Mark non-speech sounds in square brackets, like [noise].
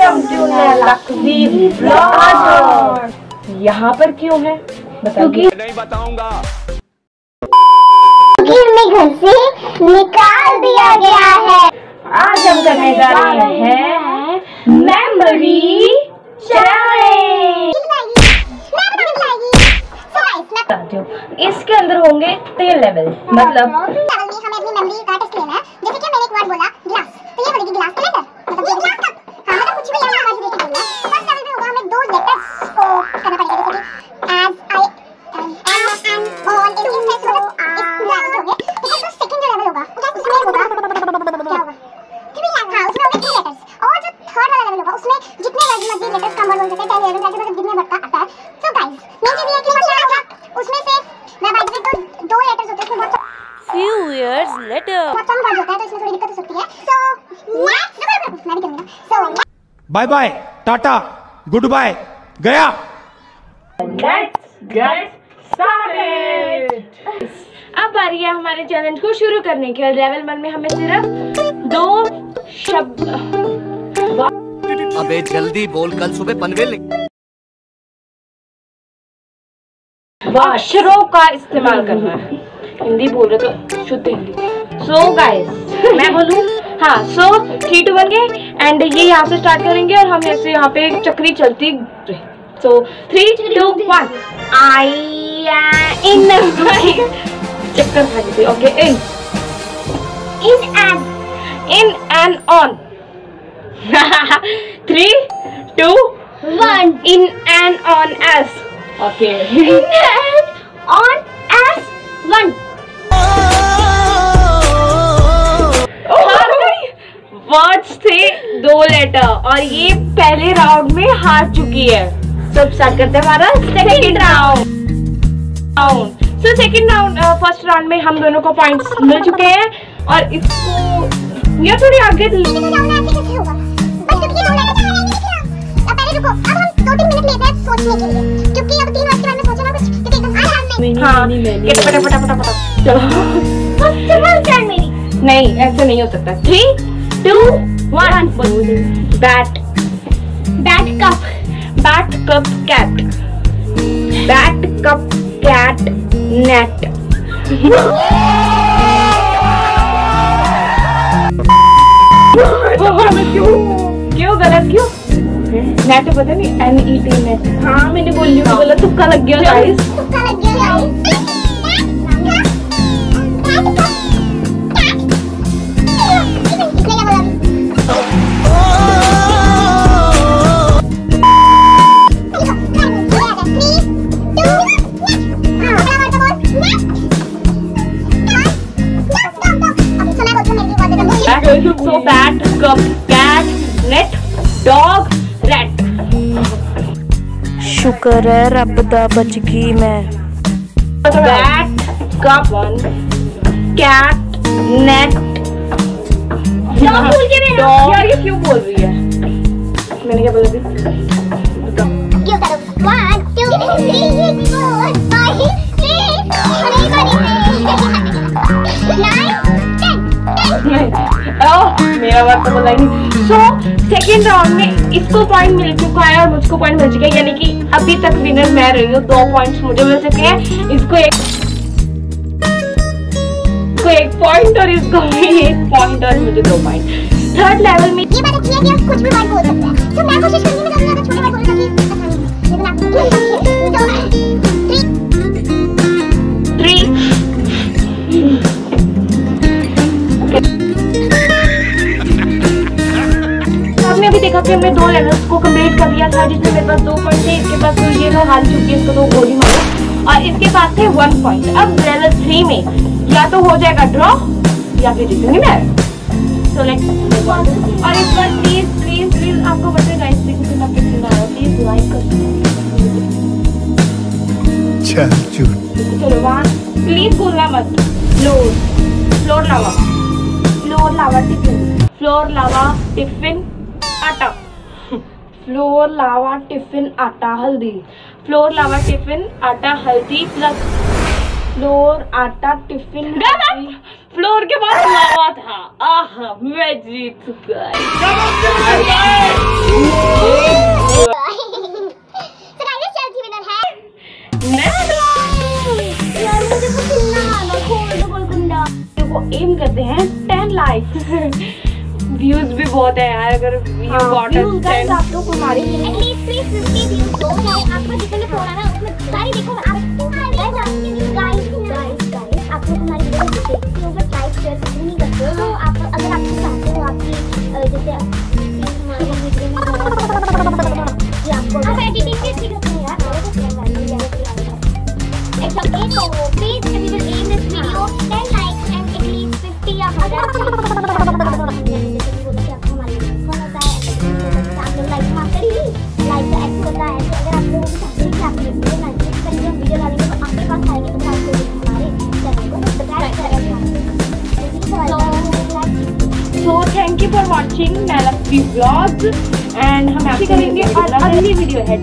Welcome to Lakshmi यहाँ पर क्यों है? क्योंकि नहीं बताऊँगा। में घर से निकाल दिया गया है। आज हम करने जा रहे हैं मेमोरी चैलेंज। इसके अंदर होंगे तीन लेवल मतलब हमें अपनी मेमोरी का टेस्ट लेना है। जैसे कि मैंने एक वर्ड बोला गिलास। तो ये बोलेगी गिलास का लेटर मतलब ये गिलास cup so bye bye tata goodbye गया Let's get started. अब बारी है हमारे चैलेंज को शुरू करने की और लेवल वन में हमें सिर्फ़ दो शब्द अबे जल्दी बोल कल सुबह पनवेल अक्षरों का इस्तेमाल करना है। हिंदी बोल रहे तो शुद्ध हिंदी। सो गाइस मैं बोलूँ? हाँ सो थ्री टू वन के एंड ये यहाँ से स्टार्ट करेंगे और हम ऐसे यहाँ पे चक्री चलती सो थ्री टू वन आई इन चक्कर खा okay in in and in and on three two one in and on S okay in and on और ये पहले राउंड में हार चुकी है। सब स्टार्ट करते हैं हमारा second round round so second round first round में हम दोनों को पॉइंट्स मिल चुके हैं और इसको ये थोड़ी आगे थी तो जाऊँगा ऐसे कैसे होगा। बस क्योंकि ये दो लेटर तो नहीं लिख रहा अब पहले रुको। अब हम दो तीन मिनट लेते हैं सोचने के लिए। क्योंकि अब तीन वर्ड के बारे में सोचो कुछ क्योंकि एकदम आसान नहीं हाँ ये फटा फटा फटा फटा चलो फ़र्स्ट वन मेरी नहीं ऐसे नहीं हो सकता। Three two one bat bat cup bat cup cat bat cup cat net क्यों? क्यों? गलत क्यों? नेट पता नहीं एन ई टी नेट हाँ मैंने बोल लिया बोला तुक्का लग गया गाइस तुक्का लग गया guys so bat cup cat net dog rat. शुक्र है रब दा बच गई मैं। Bat cup cat net. भूल के मैंने। dog यार ये क्यों बोल रही है? मैंने क्या बोला अभी? मेरा बात तो बताएँगे सो सेकेंड राउंड में इसको पॉइंट मिल चुका है और मुझको पॉइंट मिल चुका है। यानी कि अभी तक विनर मैं रही हूँ। दो पॉइंट्स मुझे मिल चुके हैं। इसको एक एक पॉइंट और इसको एक पॉइंट और मुझे दो पॉइंट थर्ड लेवल में ये बात है कि कुछ भी बात बोल सकते हैं। तो मैं कोशिश करूँगी देखा कि हमने दो लेवल्स को कंप्लीट कर लिया था जिसमें मेरे पास दो पॉइंट थे इसके पास तो ये लो हाल चुकी है इसको तो गोली मारो। और इसके पास थे वन पॉइंट अब लेवल थ्री में या तो हो जाएगा ड्रॉ या फिर जीतूँगी मैं तो लेट्स और इस बार प्लीज़ प्लीज़ प्लीज़ आपको बताए गाइस कितना आया प्लीज़ लाइक कर चल चलो वहाँ प्लीज़ बोलना मत। Floor floor lava floor lava tiffin floor lava tiffin आटा। फ्लोर लावा टिफ़िन आटा हल्दी। फ्लोर लावा टिफ़िन आटा हल्दी प्लस फ्लोर आटा टिफ़िन फ्लोर के बाद लावा था। आह मैं जीत गई। एम [laughs] करते हैं टेन लाइक्स व्यूज़ भी बहुत है यार अगर यू गॉट views guys, आप लोग को हमारे एटलीस्ट 350 व्यूज़ हो जाए आपको जितने फ़ोन आना उसमें सारी देखो आप गाइस गाइस गाइस गाइस आप लोग हमारी वीडियो देखते हो बट लाइक शेयर नहीं करते हो तो आप अगर आप चाहते हो आपकी जैसे हमारी वीडियो में कि आपको आप एडिटिंग कैसे करते हैं यार मेरे को क्या है एकदम एक तो please will aim this video 10 likes and at least 50 या 100 वॉचिंग मैं लक्ष्मी ब्लॉग्स एंड हम ऐसे करेंगे। और अगली वीडियो है।